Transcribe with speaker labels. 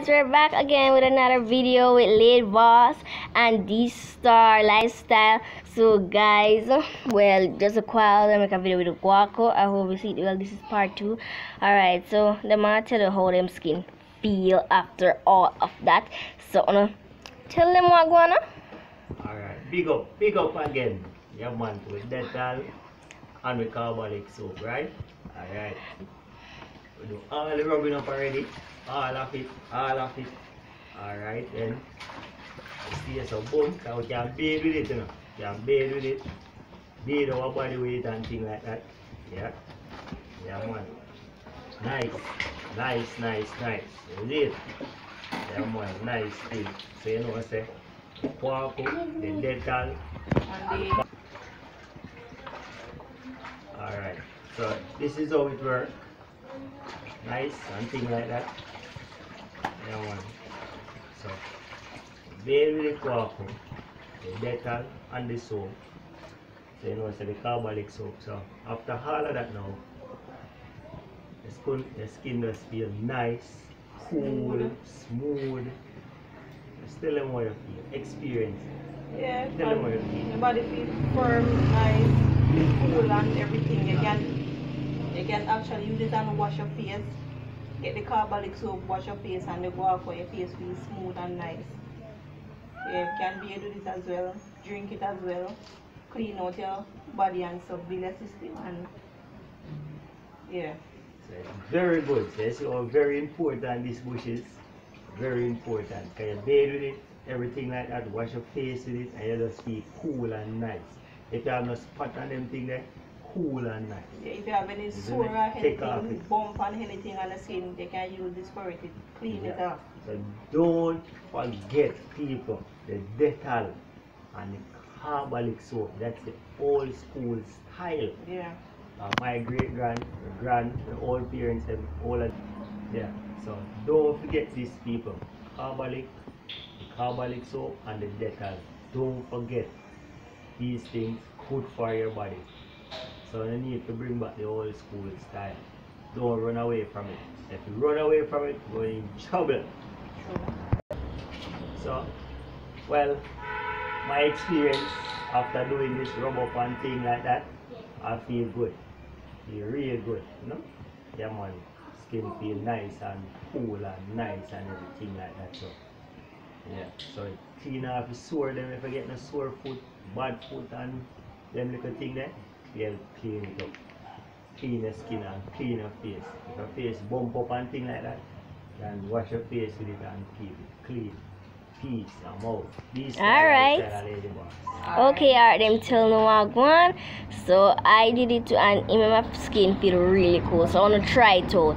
Speaker 1: guys we're back again with another video with Late Boss and D Star Lifestyle so guys well just a while I make a video with Guaco I hope you see it well this is part two alright so the man tell you how them skin feel after all of that so uh, tell them what going on
Speaker 2: Alright, big up, big up again. Yeah man, with Dettol and with carbolic soap, right? Alright. Ah, we do all the rubbing up already. Ah, all of it, ah, all of it. Alright then. Stay so boom, so we can bathe with it, you know. Can bathe with it. Bathe our body with it and like that. Yeah. Yeah man. Nice. Nice, nice, nice. Is it? Yeah man, nice thing. So you know what I say? Guaco, the Dettol. Alright, so this is how it works. Nice something like that. Yeah, one. So, very guaco, the Dettol and the soap. So you know, so the carbolic soap. So after all of that now, the skin, the skin does feel nice, cool, smooth. Just tell them how you feel. Experience.
Speaker 3: Yeah,
Speaker 2: Tell them
Speaker 3: and
Speaker 2: you um, feel.
Speaker 3: your body feels firm, nice, cool and everything. You can you can actually use it and wash your face. Get the carbolic soap, wash your face and the guac for your face feels smooth and nice. Yeah, you can be able to do this as well. Drink it as well. Clean out your body and sub-biliary system and yeah.
Speaker 2: Very good. It's all very important these bushes. Very important. Can you bathe with it, everything like that, wash your face with it and you just feel cool and nice. If you have no spot on them thing there, cool and nice.
Speaker 3: Yeah, if you have any sore or anything, bump on anything on the skin, they can use this for it to clean it
Speaker 2: Yeah.
Speaker 3: off.
Speaker 2: So don't forget people, the Dettol and the carbolic soap. That's the old school style.
Speaker 3: Yeah.
Speaker 2: uh, my great grand, grand, the old parents and all of yeah. So don't forget these people. Carbolic, carbolic soap and the Dettol. Don't forget these things good for your body. So you need to bring back the old school style. Don't run away from it. If you run away from it, you're in trouble. So, well, my experience after doing this up and thing like that, I feel good. Feel real good, you know? Yeah, man. Skin feel nice and cool and nice and everything like that. So, yeah. So, clean off the sore them if I get no sore foot, bad foot and them little thing there, they'll clean it up. Clean your skin and clean your face. If your face bump up and thing like that, then wash your face with it and keep it clean. Peace, I'm out.
Speaker 1: Alright.
Speaker 2: Lady boss.
Speaker 1: Okay, alright, them tell no what go on. So I did it too, and it made my skin feel really cool. So I wanna try it out.